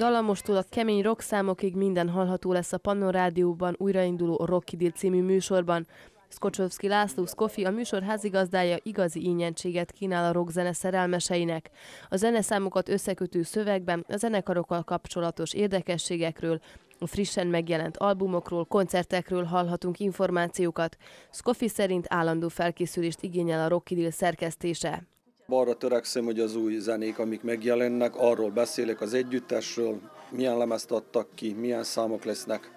Dallamostól a kemény rock számokig minden hallható lesz a Pannon Rádióban újrainduló Rocky Deal című műsorban. Skocsovszki László Skofi, a műsor házigazdája igazi ínyentséget kínál a rockzene szerelmeseinek. A zeneszámokat összekötő szövegben a zenekarokkal kapcsolatos érdekességekről, a frissen megjelent albumokról, koncertekről hallhatunk információkat. Skofi szerint állandó felkészülést igényel a Rocky Deal szerkesztése. Arra törekszem, hogy az új zenék, amik megjelennek, arról beszélek az együttesről, milyen lemezt adtak ki, milyen számok lesznek.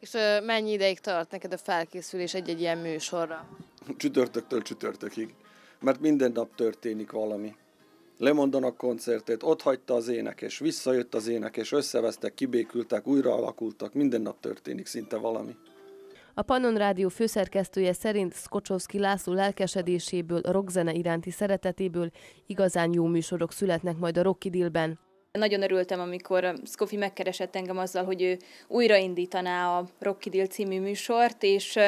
És mennyi ideig tart neked a felkészülés egy-egy ilyen műsorra? Csütörtöktől csütörtökig, mert minden nap történik valami. Lemondanak koncertet, ott hagyta az énekes, visszajött az énekes, összevesztek, kibékültek, újra alakultak, minden nap történik szinte valami. A Pannon Rádió főszerkesztője szerint Skocsowski László lelkesedéséből, a rockzene iránti szeretetéből igazán jó műsorok születnek majd a Rocky Dealben. Nagyon örültem, amikor Skofi megkeresett engem azzal, hogy ő újraindítaná a Rocky Deal című műsort, és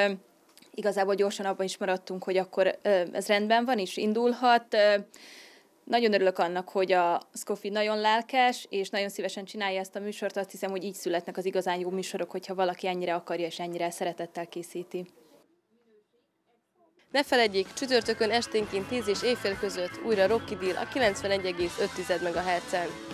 igazából gyorsan abban is maradtunk, hogy akkor ez rendben van, és indulhat. Nagyon örülök annak, hogy a Skofi nagyon lelkes, és nagyon szívesen csinálja ezt a műsort. Azt hiszem, hogy így születnek az igazán jó műsorok, hogyha valaki ennyire akarja, és ennyire szeretettel készíti. Ne feledjék, csütörtökön esténként 10 és éjfél között újra Rocky Deal a 91,5 MHz-en.